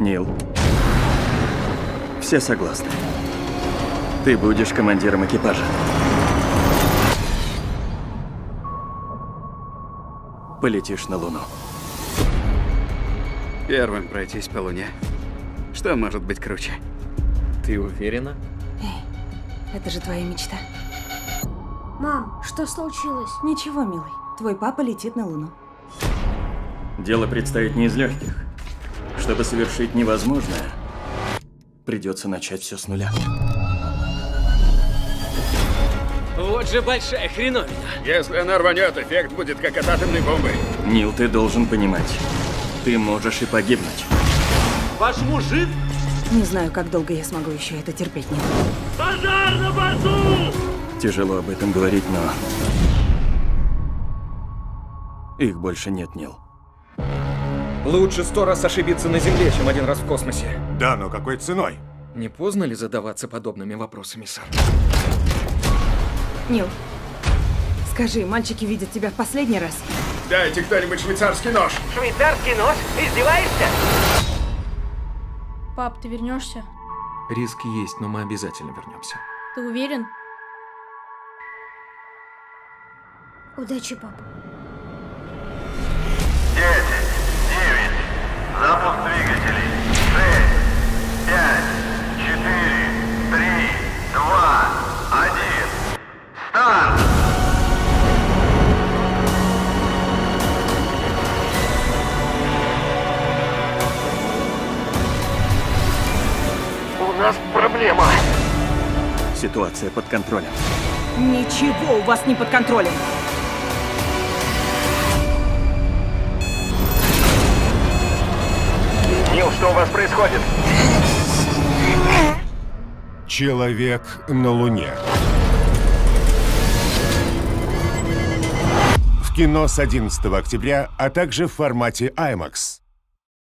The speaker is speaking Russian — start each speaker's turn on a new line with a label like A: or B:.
A: Нил. Все согласны. Ты будешь командиром экипажа. Полетишь на Луну.
B: Первым пройтись по Луне. Что может быть круче?
C: Ты уверена?
D: Это же твоя мечта.
E: Мам, что случилось?
D: Ничего, милый. Твой папа летит на Луну.
A: Дело предстоит не из легких. Чтобы совершить невозможное, придется начать все с нуля.
C: Вот же большая хреновина.
B: Если она рванет, эффект будет как от атомной бомбы.
A: Нил, ты должен понимать. Ты можешь и погибнуть.
C: Ваш муж жив?
D: Не знаю, как долго я смогу еще это терпеть, Нил.
C: Пожар на борту!
A: Тяжело об этом говорить, но... Их больше нет, Нил.
F: Лучше сто раз ошибиться на Земле, чем один раз в космосе.
G: Да, но какой ценой?
F: Не поздно ли задаваться подобными вопросами, сэр?
D: Нил, скажи, мальчики видят тебя в последний раз?
B: Дайте кто-нибудь швейцарский нож.
C: Швейцарский нож? Издеваешься?
E: Пап, ты вернешься?
F: Риски есть, но мы обязательно вернемся.
E: Ты уверен? Удачи, папа.
C: Нас проблема.
A: Ситуация под контролем.
D: Ничего у вас не под контролем.
H: Нил, что у вас происходит?
G: Человек на Луне. В кино с 11 октября, а также в формате IMAX.